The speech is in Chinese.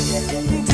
谢。